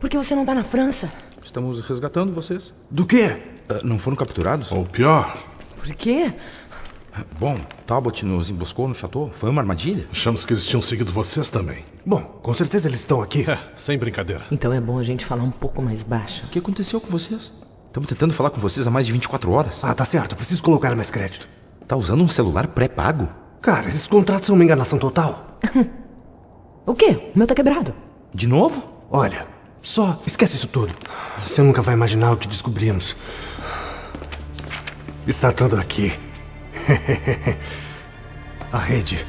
Por que você não tá na França? Estamos resgatando vocês. Do quê? Ah, não foram capturados? Ou pior, Por quê? Bom, Talbot nos emboscou no chateau. Foi uma armadilha? achamos que eles tinham seguido vocês também. Bom, com certeza eles estão aqui. É, sem brincadeira. Então é bom a gente falar um pouco mais baixo. O que aconteceu com vocês? Estamos tentando falar com vocês há mais de 24 horas. Ah, tá certo. Preciso colocar mais crédito. Tá usando um celular pré-pago? Cara, esses contratos são uma enganação total. O quê? O meu tá quebrado. De novo? Olha, só esquece isso tudo. Você nunca vai imaginar o que descobrimos. Está tudo aqui. A rede.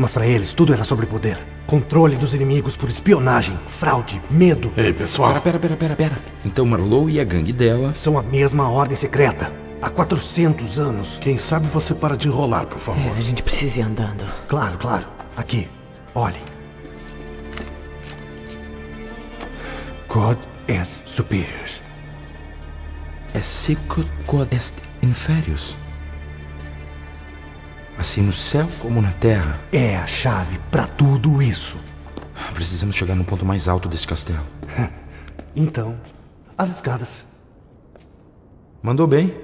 Mas para eles tudo era sobre poder. Controle dos inimigos por espionagem, fraude, medo. Ei, pessoal. Pera, pera, pera, pera, pera. Então Marlowe e a gangue dela. São a mesma ordem secreta. Há 400 anos. Quem sabe você para de enrolar, por favor. É, a gente precisa ir andando. Claro, claro. Aqui. Olhe. God est superiors. É seco quod est inferius. Assim no céu como na terra. É a chave para tudo isso. Precisamos chegar no ponto mais alto deste castelo. Então, as escadas. Mandou bem.